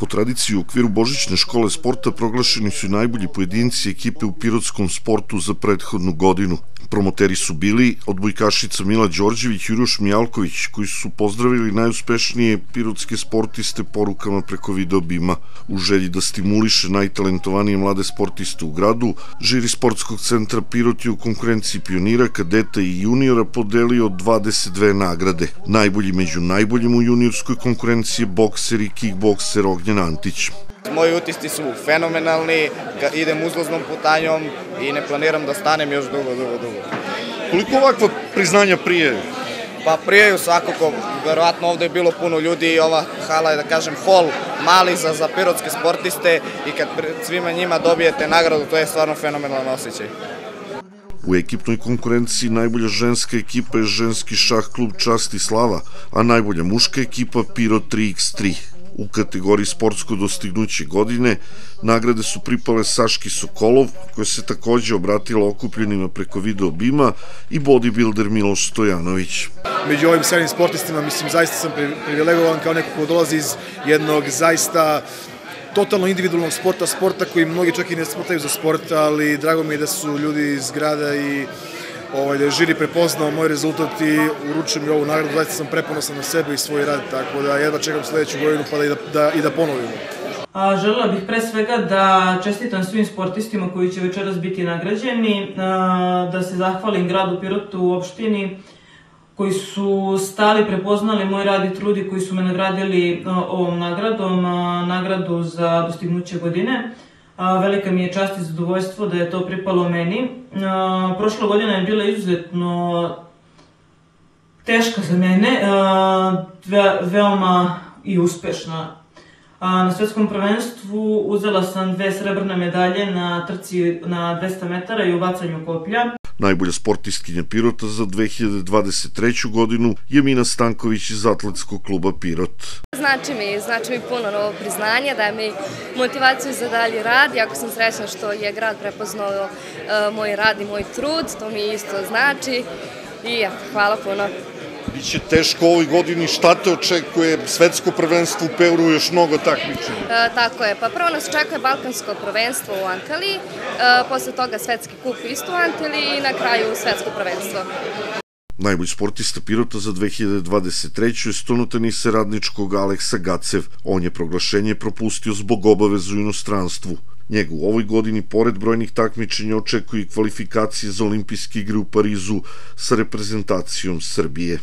Po tradiciji u okviru Božićne škole sporta proglašeni su najbolji pojedinci ekipe u pirotskom sportu za prethodnu godinu. Promoteri su bili odbojkašica Mila Đorđević i Uroš Mijalković, koji su pozdravili najuspešnije pirotske sportiste porukama preko videobima. U želji da stimuliše najtalentovanije mlade sportiste u gradu, žiri sportskog centra Pirot je u konkurenciji pionira, kadeta i juniora podelio 22 nagrade. Najbolji među najboljim u juniorskoj konkurenciji je bokser i kickbokser Ognjen Antić. Moji utisci su fenomenalni, idem uzlaznom putanjom i ne planiram da stanem još dugo, dugo, dugo. Koliko ovakva priznanja prije? Pa prijeju svakako, verovatno ovde je bilo puno ljudi i ova hala je, da kažem, hol mali za, za pirotske sportiste i kad svima njima dobijete nagradu, to je stvarno fenomenalan osjećaj. U ekipnoj konkurenciji najbolja ženska ekipa je ženski šah klub Čast i Slava, a najbolja muška ekipa Piro 3x3. U kategoriji sportsko dostignuće godine nagrade su pripale Saški Sokolov, koja se takođe obratila okupljenima preko video bima i bodybuilder Miloš Stojanović. Među ovim sjajnim sportistima, mislim, zaista sam privilegovan kao neko ko dolazi iz jednog zaista totalno individualnog sporta, sporta koji mnogi čak i ne sportaju za sport, ali drago mi je da su ljudi iz grada i ovaj, da je žiri prepoznao moj rezultat i uručio mi ovu nagradu, zaista sam preponosan na sebe i svoj rad, tako da jedva čekam sledeću godinu pa da i da, da, i da ponovimo. A, želela bih pre svega da čestitam svim sportistima koji će večeras biti nagrađeni, a, da se zahvalim gradu Pirotu u opštini, koji su stali, prepoznali moj rad i trudi koji su me nagradili ovom nagradom, nagradu za dostignuće godine. Velika mi je čast i zadovoljstvo da je to pripalo meni. Prošla godina je bila izuzetno teška za mene, veoma i uspešna. Na svetskom prvenstvu uzela sam dve srebrne medalje na trci na 200 metara i u bacanju koplja. Najbolja sportistkinja Pirota za 2023. godinu je Mina Stanković iz atletskog kluba Pirot. Znači mi, znači mi puno novo priznanje, daje mi motivaciju za dalji rad. Jako sam srećna što je grad prepoznao uh, moj rad i moj trud, to mi isto znači. I ja, hvala puno. Biće teško ovoj godini, šta te očekuje svetsko prvenstvo u Peuru, još mnogo takmičenja? E, tako je, pa prvo nas očekuje Balkansko prvenstvo u Antali, e, posle toga svetski kup isto u Antali i na kraju svetsko prvenstvo. Najbolji sportista Pirota za 2023. je stonotenise radničkog Aleksa Gacev. On je proglašenje propustio zbog obavezu u inostranstvu. Njega u ovoj godini, pored brojnih takmičenja, očekuje kvalifikacije za olimpijske igre u Parizu sa reprezentacijom Srbije.